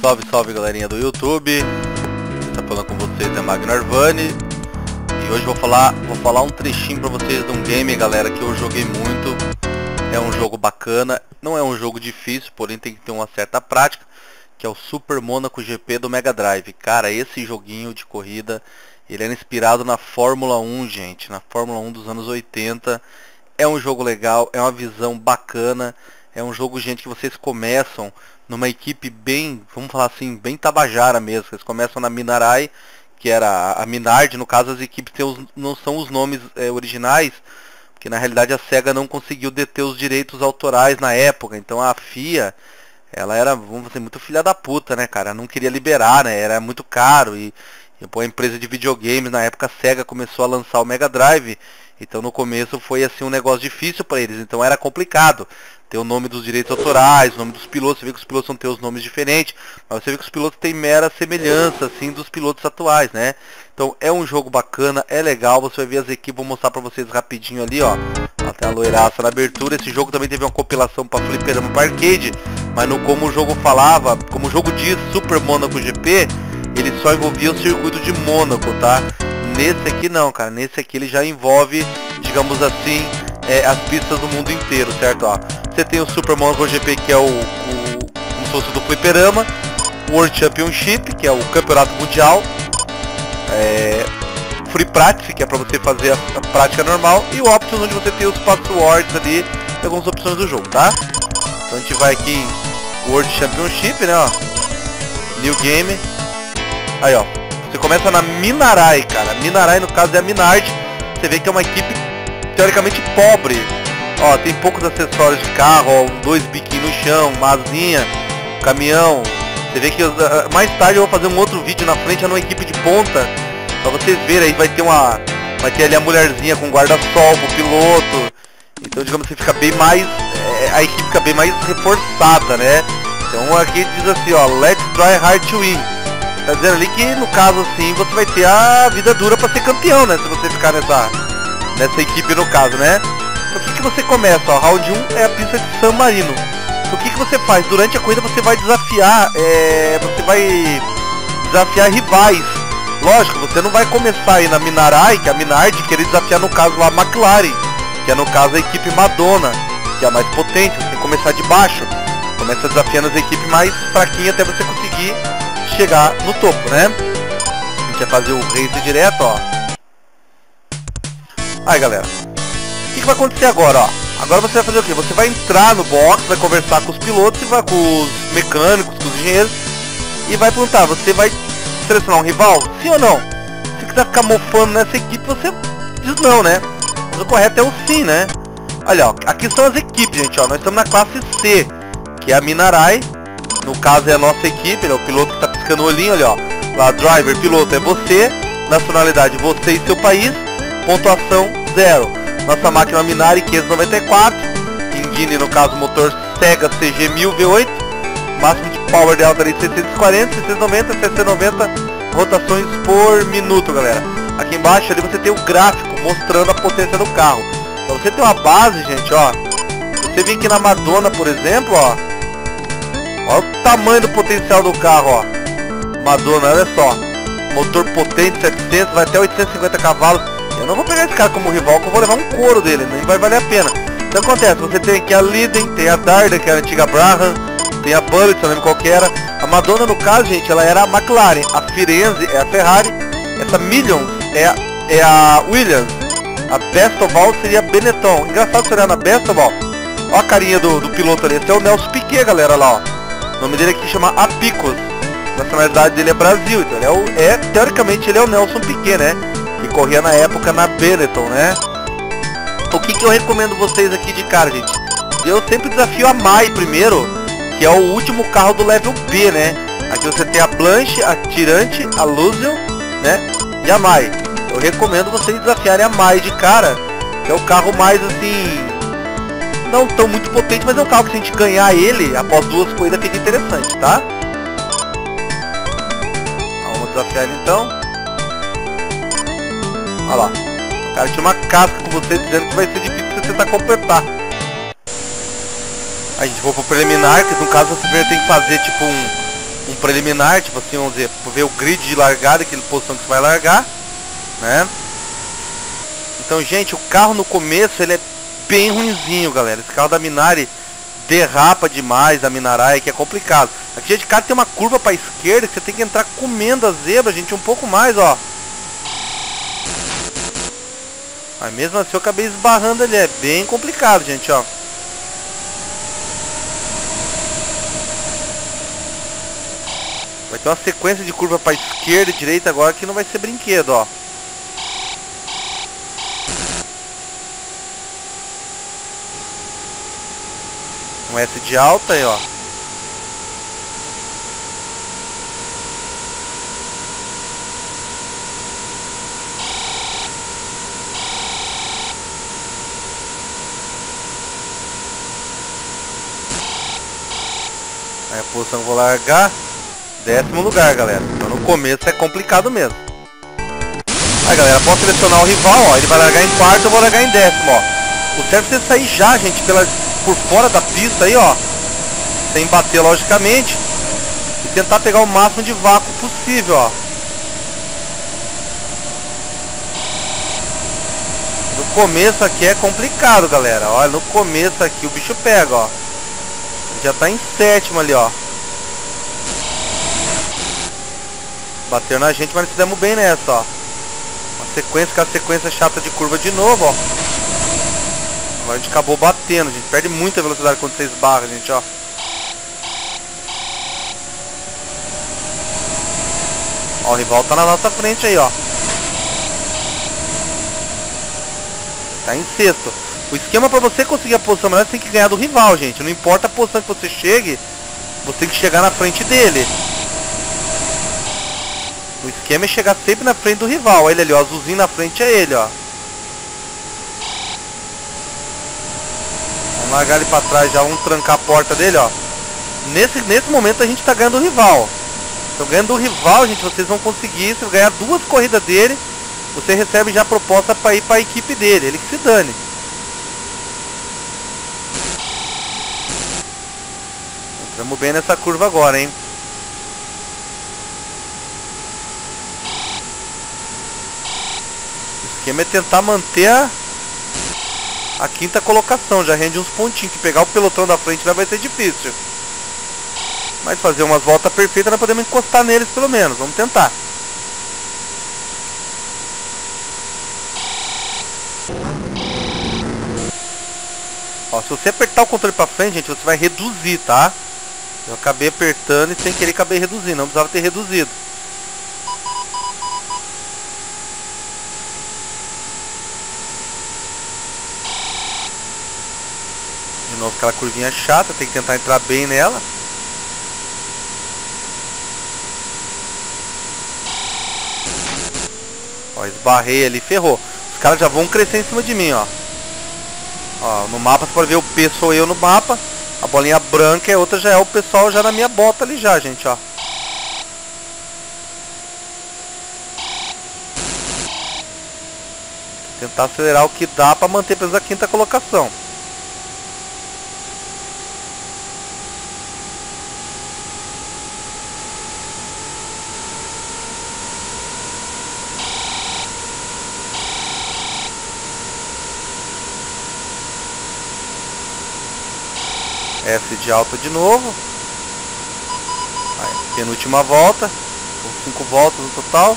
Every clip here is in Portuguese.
Salve, salve galerinha do YouTube. Quem tá falando com vocês é Magno Arvani. E hoje vou falar, vou falar um trechinho pra vocês de um game, galera, que eu joguei muito. É um jogo bacana, não é um jogo difícil, porém tem que ter uma certa prática, que é o Super Monaco GP do Mega Drive. Cara, esse joguinho de corrida, ele era inspirado na Fórmula 1, gente, na Fórmula 1 dos anos 80. É um jogo legal, é uma visão bacana, é um jogo, gente, que vocês começam numa equipe bem, vamos falar assim, bem tabajara mesmo. Eles começam na Minarai, que era a Minard, no caso as equipes os, não são os nomes é, originais, porque na realidade a SEGA não conseguiu deter os direitos autorais na época. Então a FIA, ela era, vamos dizer, muito filha da puta, né, cara? Não queria liberar, né? Era muito caro e, e pô, a empresa de videogames, na época a SEGA começou a lançar o Mega Drive então no começo foi assim um negócio difícil para eles, então era complicado. Ter o nome dos direitos autorais, o nome dos pilotos, você vê que os pilotos vão ter os nomes diferentes, mas você vê que os pilotos têm mera semelhança assim dos pilotos atuais, né? Então é um jogo bacana, é legal, você vai ver as equipes, vou mostrar para vocês rapidinho ali, ó. Até a loiraça na abertura. Esse jogo também teve uma compilação para Fliperama para arcade, mas no como o jogo falava, como o jogo diz Super Monaco GP, ele só envolvia o circuito de Mônaco, tá? Nesse aqui não, cara. Nesse aqui ele já envolve, digamos assim, é, as pistas do mundo inteiro, certo? Você tem o Super Monaco GP, que é o, o como se fosse do fliperama. O World Championship, que é o campeonato mundial. É, Free Practice, que é para você fazer a, a, prática normal. E o Options, onde você tem os passwords ali algumas opções do jogo, tá? Então a gente vai aqui em World Championship, né? Ó. New Game. Aí, ó. Você começa na Minarai, cara. Minarai, no caso, é a Minard. Você vê que é uma equipe teoricamente pobre. Ó, tem poucos acessórios de carro, ó, dois biquinhos no chão, uma asinha, caminhão. Você vê que ah, mais tarde eu vou fazer um outro vídeo na frente, é numa equipe de ponta. Pra vocês verem aí, vai ter uma... Vai ter ali a mulherzinha com guarda-sol o piloto. Então, digamos assim, fica bem mais... É, a equipe fica bem mais reforçada, né? Então aqui diz assim, ó, Let's try hard to win. Tá dizendo ali que no caso assim você vai ter a vida dura para ser campeão, né? Se você ficar nessa, nessa equipe no caso, né? Então, o que, que você começa? Ó, round 1 é a pista de San Marino. O que, que você faz? Durante a corrida você vai desafiar, é, você vai desafiar rivais. Lógico, você não vai começar aí na Minarai, que é a Minardi, querer desafiar no caso lá a McLaren, que é no caso a equipe Madonna, que é a mais potente, você tem que começar de baixo. Começa desafiando as equipes mais fraquinhas até você conseguir chegar no topo, né? A gente vai fazer o race direto, ó. Aí, galera. O que, que vai acontecer agora, ó? Agora você vai fazer o quê? Você vai entrar no box, vai conversar com os pilotos, vai com os mecânicos, com os engenheiros e vai perguntar, você vai selecionar um rival? Sim ou não? Se quiser ficar mofando nessa equipe, você diz não, né? Mas o correto é o sim, né? Olha, ó, aqui são as equipes, gente, ó. Nós estamos na classe C, que é a Minarai, no caso é a nossa equipe, é o piloto que está piscando o olhinho ali, ó. Lá, driver, piloto é você, nacionalidade você e seu país, pontuação zero. Nossa máquina Minari 594, engine no caso motor Sega CG 1000 V8, máximo de power de alta ali 640, 690, 790 rotações por minuto, galera. Aqui embaixo ali você tem o gráfico mostrando a potência do carro. Então você tem uma base, gente, ó. Você vem aqui na Madonna, por exemplo, ó. Olha o tamanho do potencial do carro, ó. Madonna, olha só. Motor potente, 700, vai até 850 cavalos. Eu não vou pegar esse cara como rival, que eu vou levar um couro dele, nem vai valer a pena. Então acontece, você tem aqui a Liden, tem a Darda, que é a antiga Braham, tem a Bullet, não lembro qual que era. A Madonna, no caso, gente, ela era a McLaren, a Firenze é a Ferrari, essa Millions é a, é a Williams, a Best of All seria a Benetton. Engraçado você olhar na Best of All. Olha a carinha do, do piloto ali, esse é o Nelson Piquet, galera, lá, ó. O nome dele aqui chama Apicos. Nacionalidade dele é Brasil, então ele é, o, é teoricamente ele é o Nelson Piquet, né? Que corria na época na Benetton, né? O que, que eu recomendo vocês aqui de cara, gente? Eu sempre desafio a Mai primeiro, que é o último carro do level B, né? Aqui você tem a Blanche, a Tirante, a Lusion, né? E a Mai. Eu recomendo vocês desafiarem a Mai de cara, que é o carro mais assim não tão muito potente, mas é um carro que se a gente ganhar ele após duas corridas fica interessante, tá? Desafiar ele então. Olha lá. O cara tinha uma casca com você dizendo que vai ser difícil você tentar completar. A gente for pro preliminar, que no caso você tem que fazer tipo um, um preliminar, tipo assim, vamos dizer, ver o grid de largada, aquela posição que você vai largar, né? Então, gente, o carro no começo ele é bem ruinzinho, galera. Esse carro da Minari derrapa demais a Minarai, que é complicado. Aqui, gente, cara tem uma curva para esquerda que você tem que entrar comendo a zebra, gente, um pouco mais, ó. Mas mesmo assim eu acabei esbarrando ali, é bem complicado, gente, ó. Vai ter uma sequência de curva para esquerda e direita agora que não vai ser brinquedo, ó. Um S de alta aí, ó. A posição vou largar. Décimo lugar, galera. Então no começo é complicado mesmo. Aí, galera, posso selecionar o rival, ó. Ele vai largar em quarto, eu vou largar em décimo, ó. O certo é você sair já, gente, pela, por fora da pista aí, ó. Sem bater, logicamente. E tentar pegar o máximo de vácuo possível, ó. No começo aqui é complicado, galera. Olha, no começo aqui o bicho pega, ó. Já tá em sétimo ali, ó. Bateu na gente, mas fizemos bem nessa, ó. Uma sequência, com a sequência chata de curva de novo, ó. Agora a gente acabou batendo, a gente perde muita velocidade quando você esbarra, gente, ó. Ó, o rival tá na nossa frente aí, ó. Tá em sexto. O esquema para você conseguir a posição melhor, você tem que ganhar do rival, gente. Não importa a posição que você chegue, você tem que chegar na frente dele. O esquema é chegar sempre na frente do rival. Ele ali, ó, azulzinho na frente é ele, ó. Vamos largar ele pra trás já, vamos trancar a porta dele, ó. Nesse, nesse momento a gente tá ganhando o rival. Então ganhando o rival, gente, vocês vão conseguir, se ganhar duas corridas dele, você recebe já a proposta para ir para a equipe dele, ele que se dane. Estamos bem nessa curva agora, hein? O esquema é tentar manter a, a quinta colocação, já rende uns pontinhos, que pegar o pelotão da frente vai ser difícil. Mas fazer umas voltas perfeitas nós podemos encostar neles pelo menos, vamos tentar. Ó, se você apertar o controle pra frente, gente, você vai reduzir, tá? Eu acabei apertando e sem querer acabei reduzindo, não precisava ter reduzido. De novo aquela curvinha chata, tem que tentar entrar bem nela. Ó, esbarrei ali, ferrou. Os caras já vão crescer em cima de mim, ó. Ó, no mapa você pode ver o P sou eu no mapa. A bolinha branca e a outra já é o pessoal já na minha bota ali já, gente, ó. Tentar acelerar o que dá para manter pelo menos a quinta colocação. S de alta de novo. Aí, penúltima volta. Com cinco voltas no total.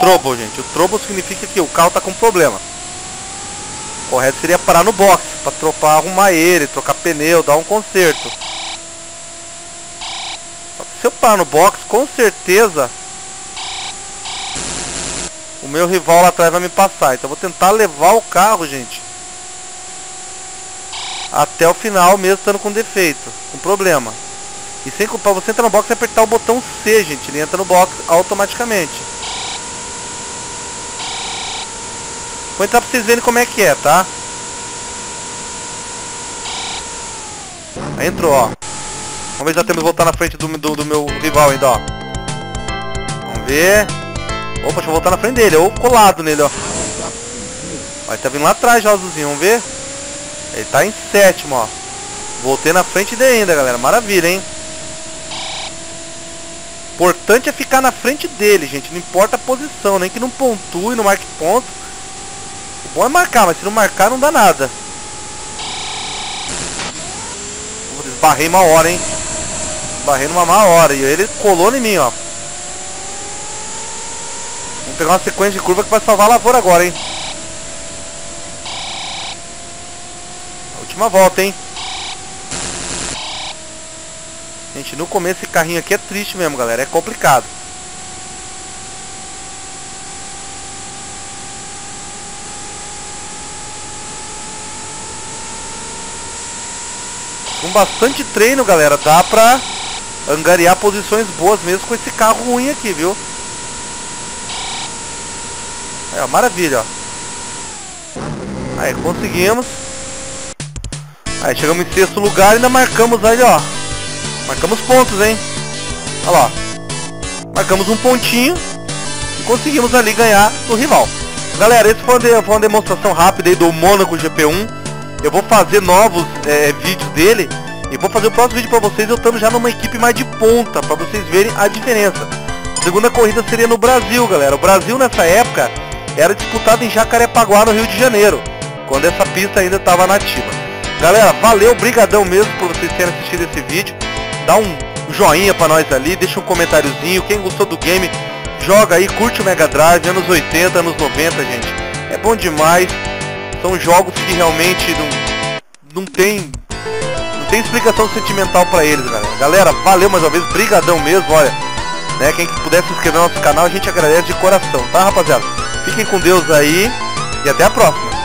Trouble, gente. O trouble significa que o carro está com problema. O correto seria parar no box para arrumar ele, trocar pneu, dar um conserto. Eu parar no box, com certeza o meu rival lá atrás vai me passar. Então vou tentar levar o carro, gente, até o final mesmo estando com defeito, com problema. E sem para você entrar no box, é apertar o botão C, gente. Ele entra no box automaticamente. Vou entrar pra vocês verem como é que é, tá? Entrou, ó. Vamos ver se já temos voltar na frente do, do, do, meu rival ainda, ó. Vamos ver. Opa, deixa eu voltar na frente dele, ou colado nele, ó. Vai tá vindo lá atrás já azulzinho, vamos ver? Ele tá em sétimo, ó. Voltei na frente dele ainda, galera. Maravilha, hein? Importante é ficar na frente dele, gente. Não importa a posição, nem que não pontue, não marque ponto. O bom é marcar, mas se não marcar não dá nada. Esbarrei uma hora, hein? Esbarrei numa má hora. E ele colou em mim, ó. Vamos pegar uma sequência de curva que vai salvar a lavoura agora, hein? Última volta, hein? Gente, no começo esse carrinho aqui é triste mesmo, galera. É complicado. Com bastante treino, galera, dá pra angariar posições boas mesmo com esse carro ruim aqui, viu? É, ó, maravilha, ó. Aí, conseguimos. Aí, chegamos em sexto lugar e ainda marcamos ali, ó. Marcamos pontos, hein? Olha lá. Marcamos um pontinho e conseguimos ali ganhar do rival. Galera, esse foi uma, demonstração rápida aí do Monaco GP1. Eu vou fazer novos é, vídeos dele e vou fazer o próximo vídeo para vocês eu estando já numa equipe mais de ponta, para vocês verem a diferença. A segunda corrida seria no Brasil, galera. O Brasil nessa época era disputado em Jacarepaguá, no Rio de Janeiro, quando essa pista ainda estava nativa. Galera, valeu, brigadão mesmo por vocês terem assistido esse vídeo dá um joinha pra nós ali, deixa um comentáriozinho. Quem gostou do game, joga aí, curte o Mega Drive, anos 80, anos 90, gente. É bom demais. São jogos que realmente não, não tem tem explicação sentimental pra eles, galera. Galera, valeu mais uma vez, brigadão mesmo, olha. Né, quem puder se inscrever no nosso canal, a gente agradece de coração, tá, rapaziada? Fiquem com Deus aí e até a próxima.